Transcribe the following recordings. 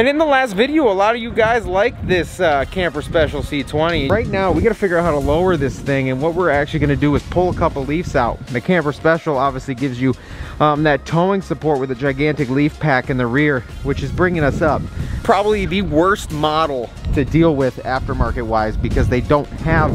And in the last video, a lot of you guys like this uh, Camper Special C20. Right now, we gotta figure out how to lower this thing and what we're actually gonna do is pull a couple leaves out. The Camper Special obviously gives you um, that towing support with a gigantic leaf pack in the rear, which is bringing us up. Probably the worst model to deal with aftermarket wise because they don't have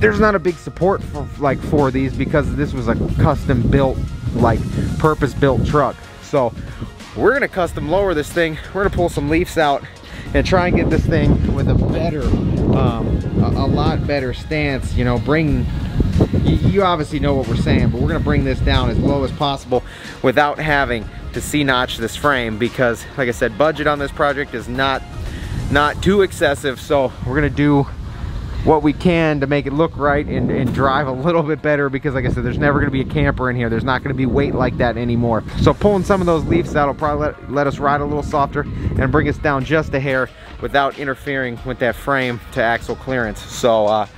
there's not a big support for like for these because this was a custom built like purpose built truck so we're gonna custom lower this thing. We're gonna pull some leaves out and try and get this thing with a better um, a, a, lot better stance you know bring you, you obviously know what we're saying but we're gonna bring this down as low as possible without having to C-notch this frame because like I said budget on this project is not not too excessive. So we're gonna do what we can to make it look right and, and drive a little bit better because like I said, there's never gonna be a camper in here. There's not gonna be weight like that anymore. So pulling some of those leaves out will probably let, let us ride a little softer and bring us down just a hair without interfering with that frame to axle clearance. So uh,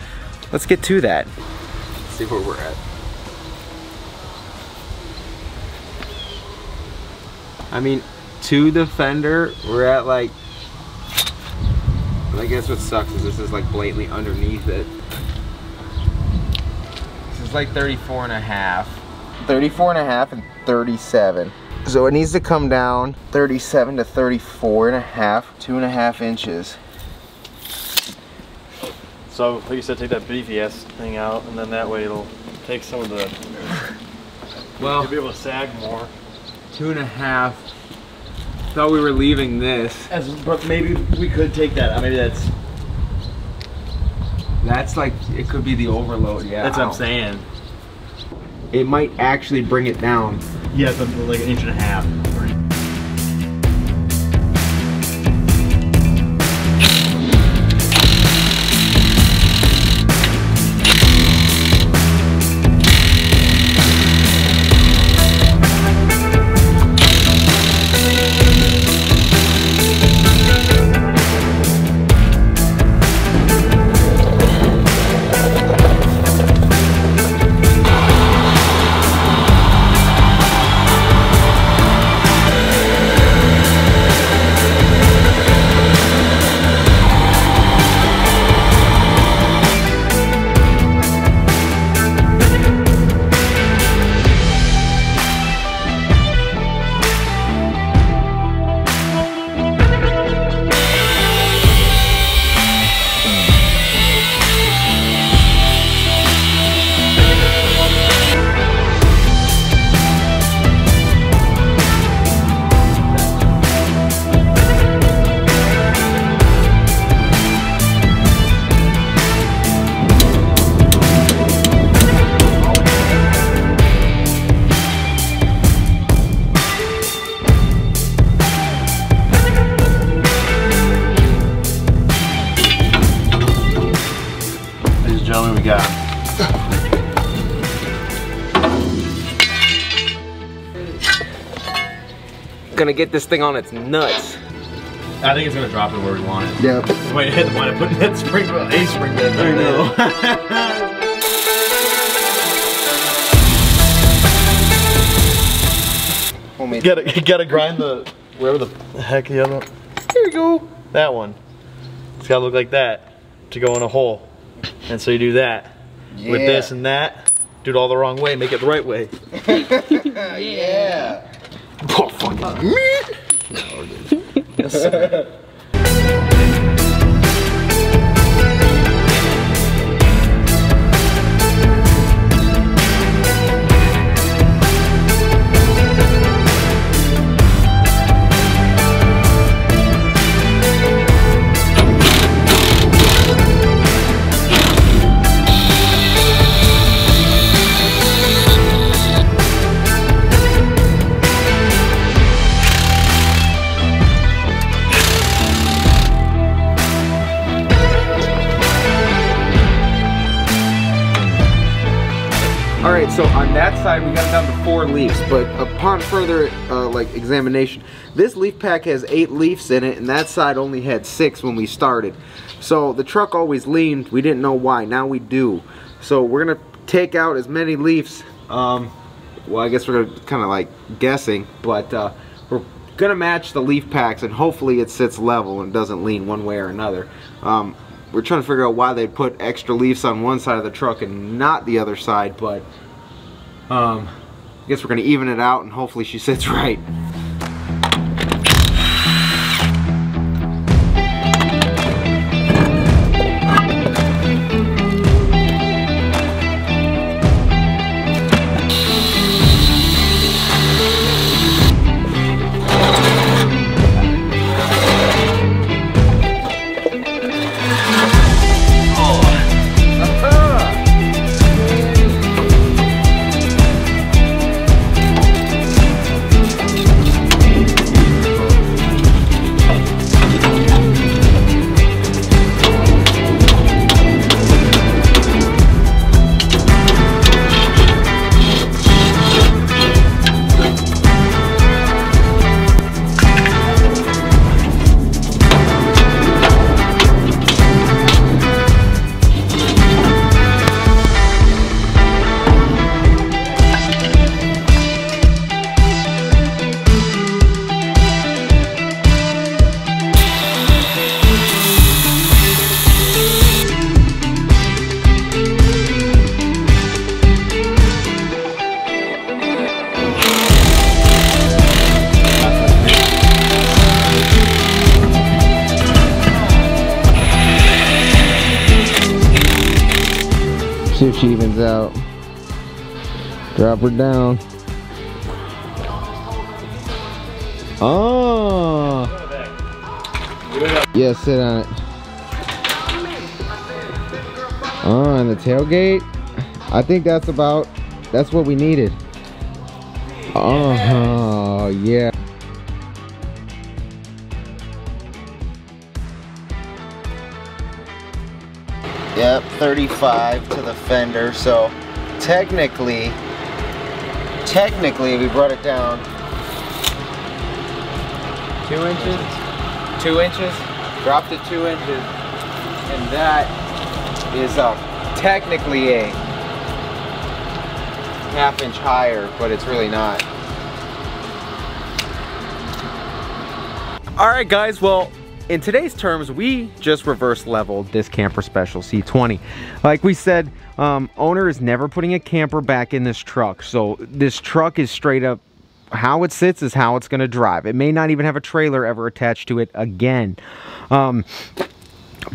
let's get to that. Let's see where we're at. I mean, to the fender, we're at like I guess what sucks is this is like blatantly underneath it. This is like 34 and a half. 34 and a half and 37. So it needs to come down 37 to 34 and a half, two and a half inches. So, like you said, take that beefy ass thing out, and then that way it'll take some of the. Well, you'll be able to sag more. Two and a half Thought we were leaving this. As, but maybe we could take that. I maybe that's. That's like it could be the overload. Yeah. That's what I'm saying. It might actually bring it down. Yeah, something like an inch and a half. Gonna get this thing on its nuts. I think it's gonna drop it where we want it. Yeah. Wait, hit the point of putting that spring a spring wheel. I know. you gotta, you gotta grind the, wherever the heck the other one. Here you go. That one. It's gotta look like that to go in a hole. And so you do that. Yeah. With this and that, do it all the wrong way, make it the right way. yeah. Oh, fuck me. yes. leaves, but upon further uh, like examination, this leaf pack has eight leaves in it, and that side only had six when we started. So the truck always leaned. We didn't know why. Now we do. So we're gonna take out as many leaves. Um, well, I guess we're gonna kind of like guessing, but uh, we're gonna match the leaf packs and hopefully it sits level and doesn't lean one way or another. Um, we're trying to figure out why they put extra leaves on one side of the truck and not the other side, but um, I guess we're gonna even it out and hopefully she sits right. Evens out. Drop her down. Oh. Yeah, sit on it. Oh, and the tailgate. I think that's about, that's what we needed. Oh, yeah. Yep, 35 to the fender. So technically, technically we brought it down two inches, two inches, dropped it two inches, and that is uh, technically a half inch higher, but it's really not. All right, guys, well, in today's terms, we just reverse leveled this camper special C20. Like we said, um, owner is never putting a camper back in this truck. So this truck is straight up, how it sits is how it's gonna drive. It may not even have a trailer ever attached to it again. Um,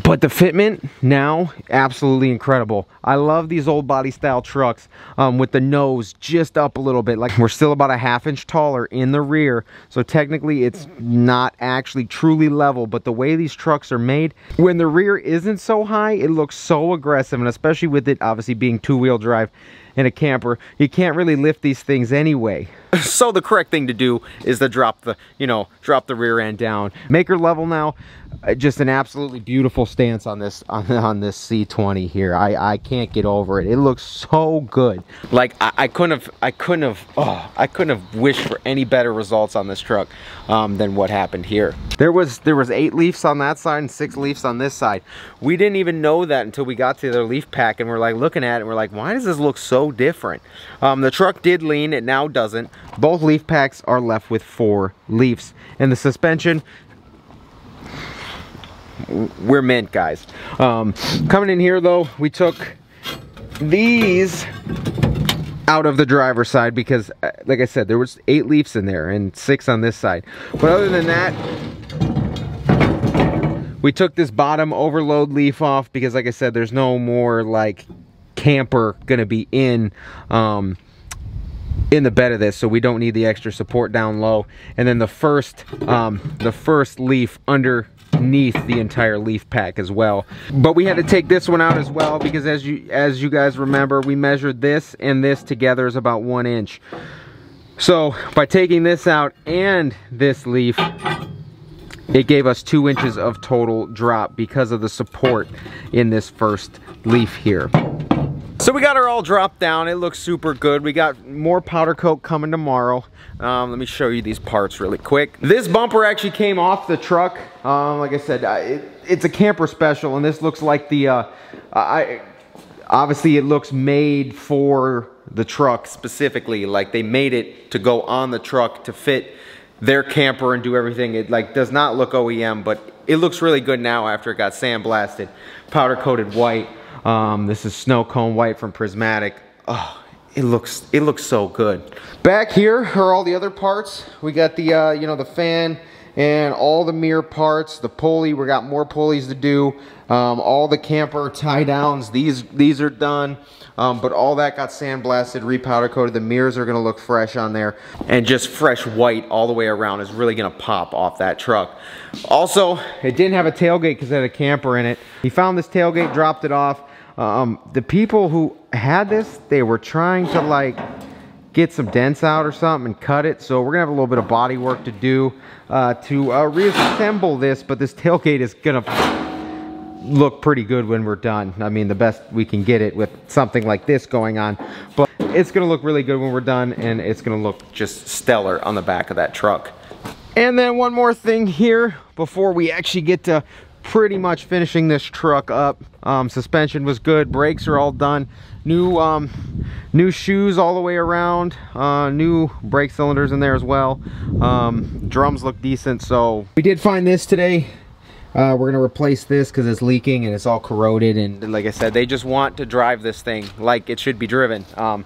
but the fitment now, absolutely incredible. I love these old body style trucks um, with the nose just up a little bit. Like we're still about a half inch taller in the rear. So technically it's not actually truly level, but the way these trucks are made, when the rear isn't so high, it looks so aggressive. And especially with it obviously being two wheel drive in a camper, you can't really lift these things anyway. so the correct thing to do is to drop the, you know, drop the rear end down. Make her level now. Uh, just an absolutely beautiful stance on this on, on this C20 here. I, I can't get over it. It looks so good. Like I, I couldn't have I couldn't have oh I couldn't have wished for any better results on this truck um, than what happened here. There was there was eight leaves on that side and six leaves on this side. We didn't even know that until we got to the leaf pack and we're like looking at it and we're like, why does this look so different? Um, the truck did lean, it now doesn't. Both leaf packs are left with four leaves. And the suspension, we're mint guys. Um, coming in here though, we took these out of the driver's side because uh, like I said, there was eight leaves in there and six on this side. But other than that, we took this bottom overload leaf off because like I said, there's no more like camper gonna be in um, in the bed of this so we don't need the extra support down low and then the first um, the first leaf underneath the entire leaf pack as well. But we had to take this one out as well because as you as you guys remember we measured this and this together is about one inch. So by taking this out and this leaf it gave us two inches of total drop because of the support in this first leaf here so we got her all dropped down. It looks super good. We got more powder coat coming tomorrow. Um, let me show you these parts really quick. This bumper actually came off the truck. Um, like I said, it, it's a camper special, and this looks like the, uh, I, obviously it looks made for the truck specifically. Like they made it to go on the truck to fit their camper and do everything. It like does not look OEM, but it looks really good now after it got sandblasted, powder coated white. Um, this is snow cone white from Prismatic. Oh, it looks it looks so good. Back here are all the other parts. We got the uh, you know the fan and all the mirror parts, the pulley. We got more pulleys to do. Um, all the camper tie downs. These these are done. Um, but all that got sandblasted, repowder coated. The mirrors are gonna look fresh on there. And just fresh white all the way around is really gonna pop off that truck. Also, it didn't have a tailgate because it had a camper in it. He found this tailgate, dropped it off. Um, the people who had this, they were trying to like get some dents out or something and cut it. So we're gonna have a little bit of body work to do uh, to uh, reassemble this, but this tailgate is gonna look pretty good when we're done. I mean, the best we can get it with something like this going on, but it's gonna look really good when we're done and it's gonna look just stellar on the back of that truck. And then one more thing here before we actually get to pretty much finishing this truck up. Um, suspension was good, brakes are all done. New um, new shoes all the way around, uh, new brake cylinders in there as well. Um, drums look decent, so we did find this today. Uh, we're gonna replace this because it's leaking and it's all corroded and like I said they just want to drive this thing like it should be driven um,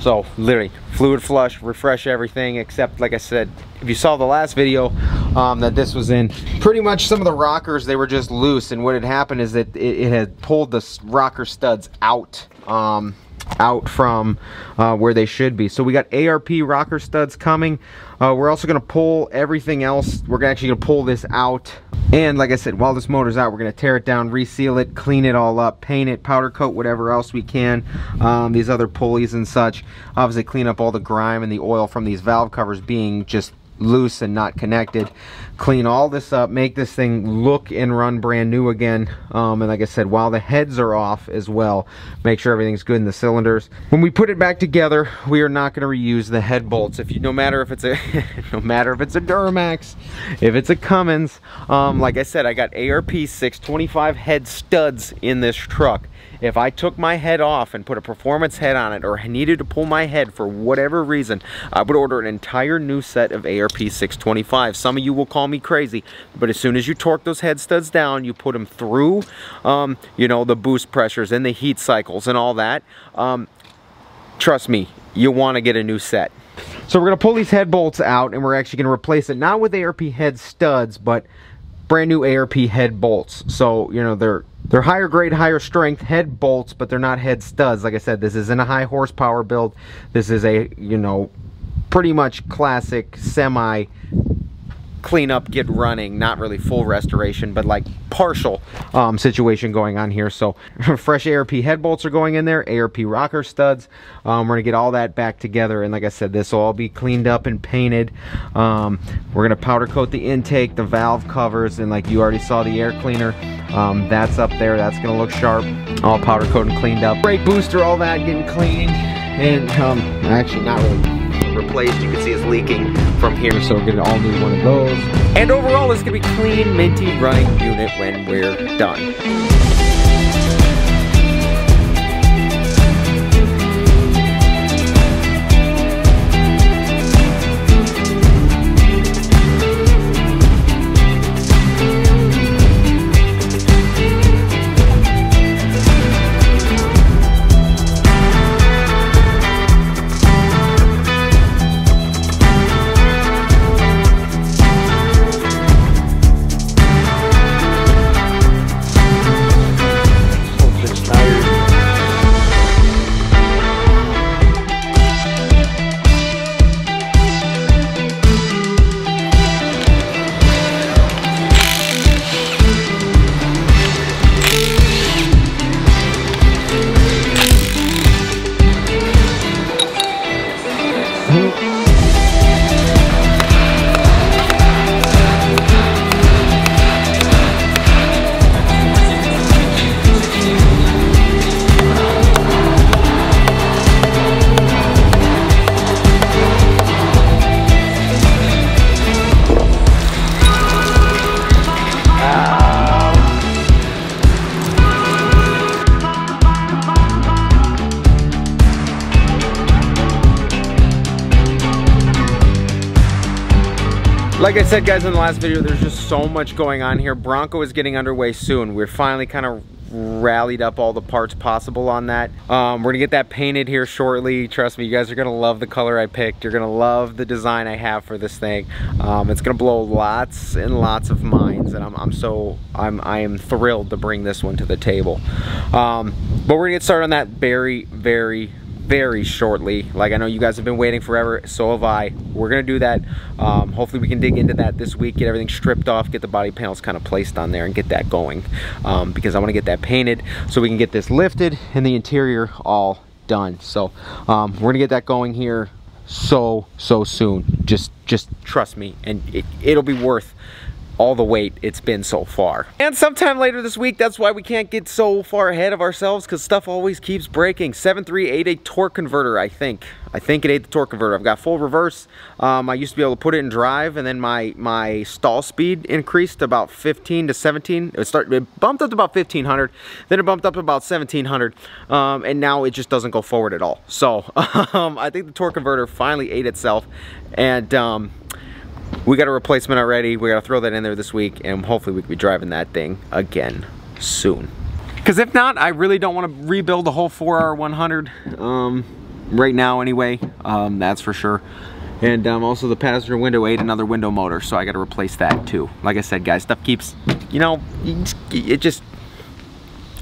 so literally fluid flush refresh everything except like I said if you saw the last video um, that this was in pretty much some of the rockers they were just loose and what had happened is that it, it had pulled the rocker studs out um, out from uh, where they should be. So we got ARP rocker studs coming. Uh, we're also going to pull everything else. We're actually going to pull this out. And like I said, while this motor's out, we're going to tear it down, reseal it, clean it all up, paint it, powder coat, whatever else we can. Um, these other pulleys and such. Obviously clean up all the grime and the oil from these valve covers being just loose and not connected clean all this up make this thing look and run brand new again. Um, and like I said while the heads are off as well make sure everything's good in the cylinders. When we put it back together we are not going to reuse the head bolts. If you no matter if it's a no matter if it's a Duramax if it's a Cummins um, like I said I got ARP 625 head studs in this truck. If I took my head off and put a performance head on it or needed to pull my head for whatever reason, I would order an entire new set of ARP 625. Some of you will call me crazy, but as soon as you torque those head studs down, you put them through, um, you know, the boost pressures and the heat cycles and all that, um, trust me, you want to get a new set. So we're going to pull these head bolts out and we're actually going to replace it not with ARP head studs, but brand new ARP head bolts. So, you know, they're they're higher grade, higher strength head bolts, but they're not head studs. Like I said, this isn't a high horsepower build. This is a, you know, pretty much classic semi clean up, get running, not really full restoration, but like partial um, situation going on here. So fresh ARP head bolts are going in there, ARP rocker studs. Um, we're gonna get all that back together. And like I said, this will all be cleaned up and painted. Um, we're gonna powder coat the intake, the valve covers, and like you already saw the air cleaner. Um, that's up there, that's gonna look sharp. All powder coated and cleaned up. Brake booster, all that getting cleaned. And um, actually not really replaced. You can see it's leaking from here, so we're getting all new one of those. And overall, it's gonna be clean, minty running unit when we're done. Like I said guys in the last video, there's just so much going on here. Bronco is getting underway soon. We're finally kind of rallied up all the parts possible on that. Um, we're gonna get that painted here shortly. Trust me, you guys are gonna love the color I picked. You're gonna love the design I have for this thing. Um, it's gonna blow lots and lots of minds and I'm, I'm so, I'm, I am thrilled to bring this one to the table. Um, but we're gonna get started on that very, very, very shortly. Like I know you guys have been waiting forever, so have I. We're gonna do that. Um, hopefully we can dig into that this week, get everything stripped off, get the body panels kind of placed on there and get that going. Um, because I wanna get that painted so we can get this lifted and the interior all done. So um, we're gonna get that going here so, so soon. Just, just trust me and it, it'll be worth all the wait it's been so far. And sometime later this week, that's why we can't get so far ahead of ourselves because stuff always keeps breaking. 7.388 torque converter, I think. I think it ate the torque converter. I've got full reverse. Um, I used to be able to put it in drive and then my, my stall speed increased about 15 to 17. It, started, it bumped up to about 1500, then it bumped up to about 1700, um, and now it just doesn't go forward at all. So um, I think the torque converter finally ate itself and um, we got a replacement already. We gotta throw that in there this week and hopefully we can be driving that thing again soon. Because if not, I really don't want to rebuild the whole 4R100 um, right now anyway, um, that's for sure. And um, also the passenger window ate another window motor, so I gotta replace that too. Like I said, guys, stuff keeps, you know, it just,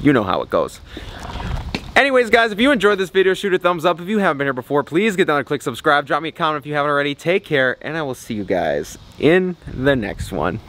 you know how it goes. Anyways, guys, if you enjoyed this video, shoot a thumbs up. If you haven't been here before, please get down and click subscribe. Drop me a comment if you haven't already. Take care, and I will see you guys in the next one.